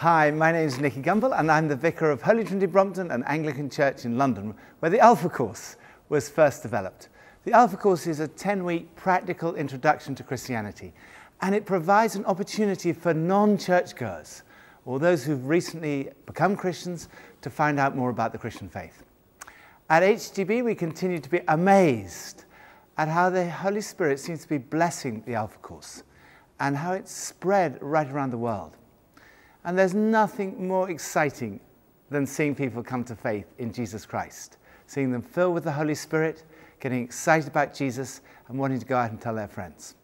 Hi, my name is Nicky Gumbel and I'm the Vicar of Holy Trinity Brompton and Anglican Church in London, where the Alpha Course was first developed. The Alpha Course is a 10-week practical introduction to Christianity and it provides an opportunity for non-churchgoers or those who've recently become Christians to find out more about the Christian faith. At HTB, we continue to be amazed at how the Holy Spirit seems to be blessing the Alpha Course and how it's spread right around the world. And there's nothing more exciting than seeing people come to faith in Jesus Christ, seeing them filled with the Holy Spirit, getting excited about Jesus, and wanting to go out and tell their friends.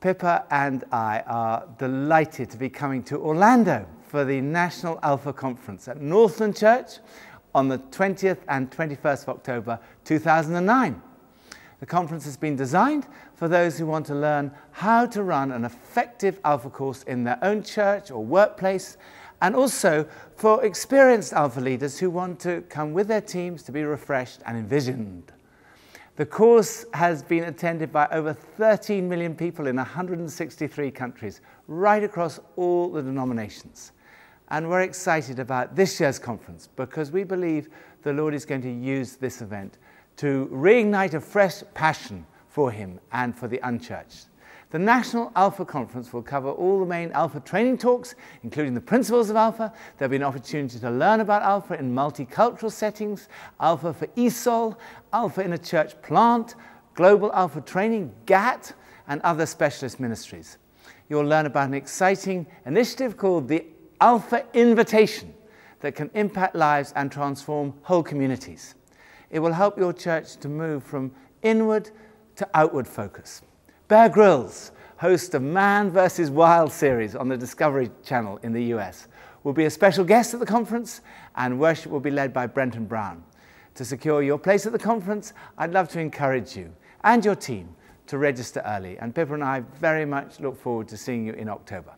Pippa and I are delighted to be coming to Orlando for the National Alpha Conference at Northland Church on the 20th and 21st of October 2009. The conference has been designed for those who want to learn how to run an effective Alpha course in their own church or workplace, and also for experienced Alpha leaders who want to come with their teams to be refreshed and envisioned. The course has been attended by over 13 million people in 163 countries, right across all the denominations. And we're excited about this year's conference because we believe the Lord is going to use this event to reignite a fresh passion for him and for the unchurched. The National Alpha Conference will cover all the main Alpha training talks, including the principles of Alpha. There'll be an opportunity to learn about Alpha in multicultural settings, Alpha for ESOL, Alpha in a church plant, Global Alpha Training, GAT, and other specialist ministries. You'll learn about an exciting initiative called the Alpha Invitation that can impact lives and transform whole communities. It will help your church to move from inward to outward focus. Bear Grylls, host of Man vs. Wild series on the Discovery Channel in the US, will be a special guest at the conference and worship will be led by Brenton Brown. To secure your place at the conference, I'd love to encourage you and your team to register early. And Pippa and I very much look forward to seeing you in October.